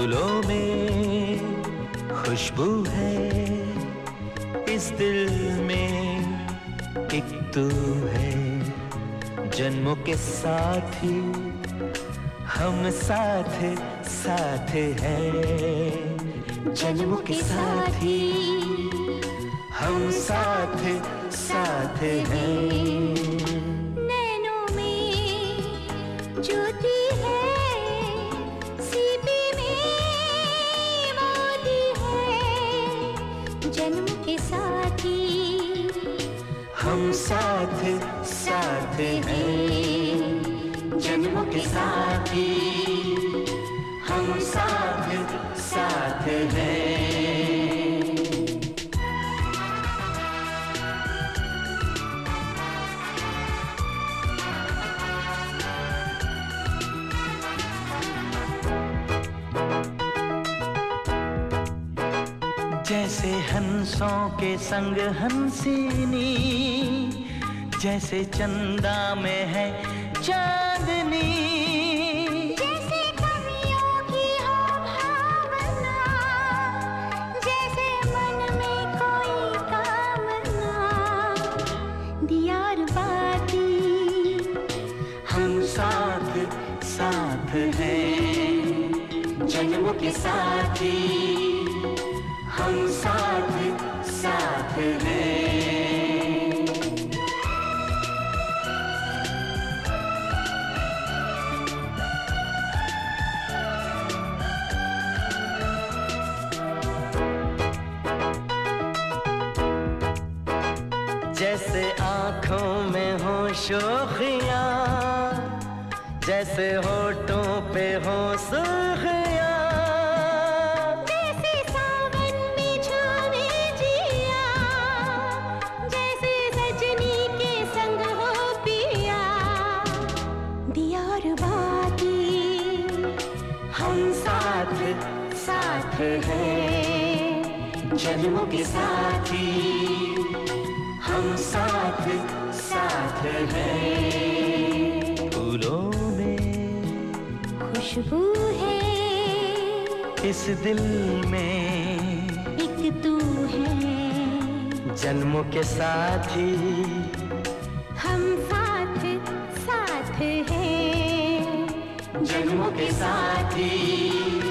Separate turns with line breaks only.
फूलों में खुशबू है। इस दिल में एक तू है। जन्मों के साथ ही हम साथ साथ हैं। जन्मों के साथ ही हम साथ साथ हैं। हम साथ साथ हैं। जन्मों के साथ हम साथ साथ हैं। जैसे हंसों के संग हंसिनी जैसे चंदा में है चांदनी।
जैसे कवियों की हो भावना जैसे मन में कोई कामना। दियार बाती
हम साथ साथ हैं जन्मों के साथ। जैसे आँखों में हो शोखियाँ जैसे होठों पे हो सुर्खियाँ हम साथ साथ हैं? जन्मों के साथ हम साथ साथ हैं। फूलों में
खुशबू है।
इस दिल में
एक तू है।
जन्मों के साथ
हम साथ साथ हैं।
जन्मों के साथी